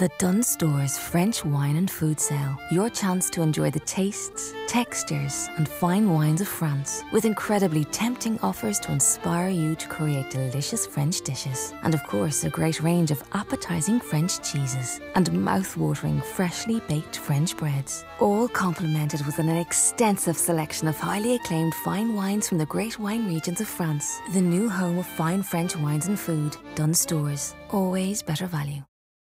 The Dunnes Stores French Wine and Food Sale. Your chance to enjoy the tastes, textures, and fine wines of France with incredibly tempting offers to inspire you to create delicious French dishes. And of course, a great range of appetizing French cheeses and mouth-watering freshly baked French breads. All complemented with an extensive selection of highly acclaimed fine wines from the great wine regions of France. The new home of fine French wines and food. Dunnes Stores. Always better value.